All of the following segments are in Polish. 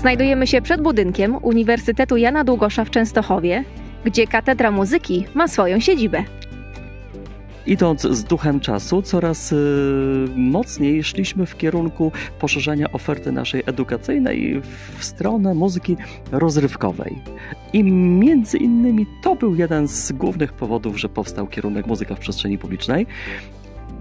Znajdujemy się przed budynkiem Uniwersytetu Jana Długosza w Częstochowie, gdzie Katedra Muzyki ma swoją siedzibę. Idąc z duchem czasu, coraz y, mocniej szliśmy w kierunku poszerzania oferty naszej edukacyjnej w stronę muzyki rozrywkowej. I między innymi to był jeden z głównych powodów, że powstał kierunek muzyka w przestrzeni publicznej.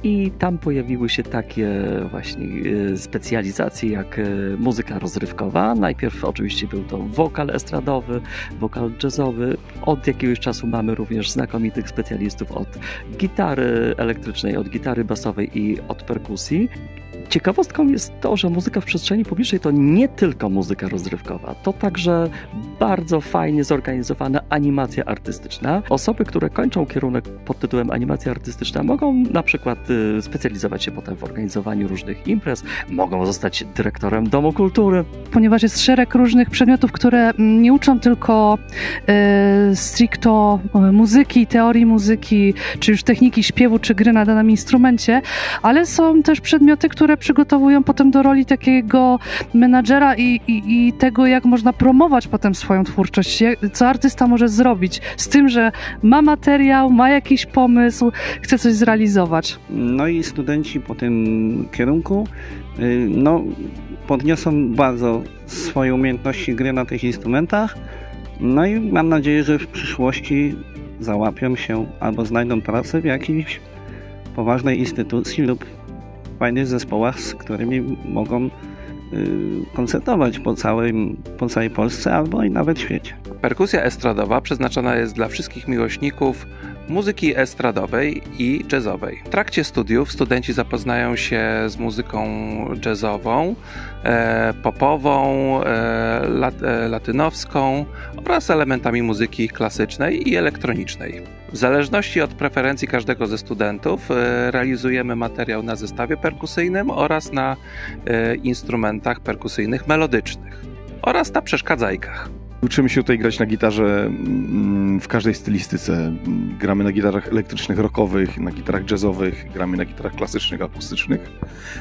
I tam pojawiły się takie właśnie e, specjalizacje jak e, muzyka rozrywkowa. Najpierw oczywiście był to wokal estradowy, wokal jazzowy. Od jakiegoś czasu mamy również znakomitych specjalistów od gitary elektrycznej, od gitary basowej i od perkusji. Ciekawostką jest to, że muzyka w przestrzeni publicznej to nie tylko muzyka rozrywkowa, to także bardzo fajnie zorganizowana animacja artystyczna. Osoby, które kończą kierunek pod tytułem animacja artystyczna, mogą na przykład y, specjalizować się potem w organizowaniu różnych imprez, mogą zostać dyrektorem Domu Kultury. Ponieważ jest szereg różnych przedmiotów, które mm, nie uczą tylko y, stricto y, muzyki, teorii muzyki, czy już techniki śpiewu, czy gry na danym instrumencie, ale są też przedmioty, które przygotowują potem do roli takiego menadżera i, i, i tego, jak można promować potem swoją twórczość, co artysta może zrobić z tym, że ma materiał, ma jakiś pomysł, chce coś zrealizować. No i studenci po tym kierunku y, no, podniosą bardzo swoje umiejętności gry na tych instrumentach. No i mam nadzieję, że w przyszłości załapią się albo znajdą pracę w jakiejś poważnej instytucji lub fajnych zespołach, z którymi mogą y, koncertować po, całym, po całej Polsce albo i nawet świecie. Perkusja estradowa przeznaczona jest dla wszystkich miłośników muzyki estradowej i jazzowej. W trakcie studiów studenci zapoznają się z muzyką jazzową, e, popową, e, e, latynowską oraz elementami muzyki klasycznej i elektronicznej. W zależności od preferencji każdego ze studentów realizujemy materiał na zestawie perkusyjnym oraz na instrumentach perkusyjnych melodycznych oraz na przeszkadzajkach. Uczymy się tutaj grać na gitarze mm, w każdej stylistyce. Gramy na gitarach elektrycznych, rockowych, na gitarach jazzowych, gramy na gitarach klasycznych, akustycznych.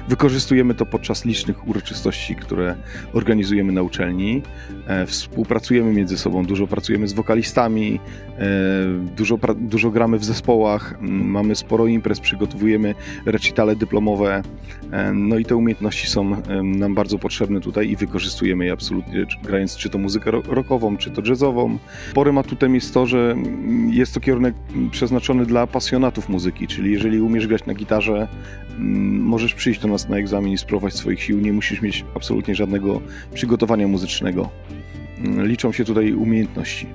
Wykorzystujemy to podczas licznych uroczystości, które organizujemy na uczelni. E, współpracujemy między sobą, dużo pracujemy z wokalistami, e, dużo, dużo gramy w zespołach, mamy sporo imprez, przygotowujemy recitale dyplomowe. E, no i te umiejętności są nam bardzo potrzebne tutaj i wykorzystujemy je absolutnie, grając czy to muzykę rockową, rockową, czy to jazzową. Sporym atutem jest to, że jest to kierunek przeznaczony dla pasjonatów muzyki, czyli jeżeli umiesz grać na gitarze, mm, możesz przyjść do nas na egzamin i spróbować swoich sił, nie musisz mieć absolutnie żadnego przygotowania muzycznego. Mm, liczą się tutaj umiejętności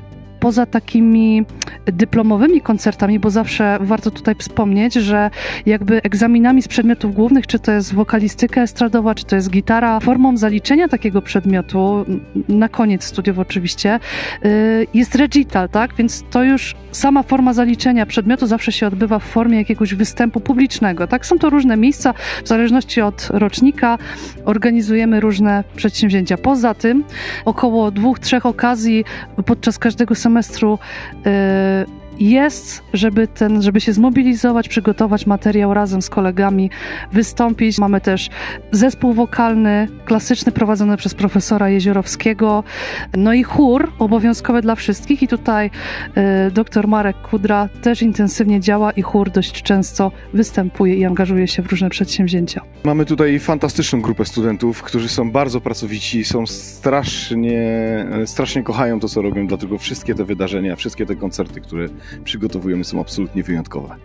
poza takimi dyplomowymi koncertami, bo zawsze warto tutaj wspomnieć, że jakby egzaminami z przedmiotów głównych, czy to jest wokalistyka estradowa, czy to jest gitara, formą zaliczenia takiego przedmiotu, na koniec studiów oczywiście, y, jest recital, tak? Więc to już sama forma zaliczenia przedmiotu zawsze się odbywa w formie jakiegoś występu publicznego, tak? Są to różne miejsca, w zależności od rocznika organizujemy różne przedsięwzięcia. Poza tym około dwóch, trzech okazji podczas każdego semestru semestru y, jest, żeby, ten, żeby się zmobilizować, przygotować materiał razem z kolegami, wystąpić. Mamy też zespół wokalny, klasyczny, prowadzony przez profesora Jeziorowskiego, no i chór obowiązkowy dla wszystkich. I tutaj y, dr Marek Kudra też intensywnie działa i chór dość często występuje i angażuje się w różne przedsięwzięcia. Mamy tutaj fantastyczną grupę studentów, którzy są bardzo pracowici, są strasznie, strasznie kochają to, co robią, dlatego wszystkie te wydarzenia, wszystkie te koncerty, które przygotowujemy są absolutnie wyjątkowe.